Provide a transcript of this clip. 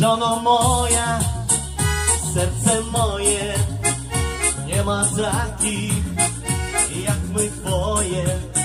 Żono moja, serce moje, nie ma takich jak my twoje.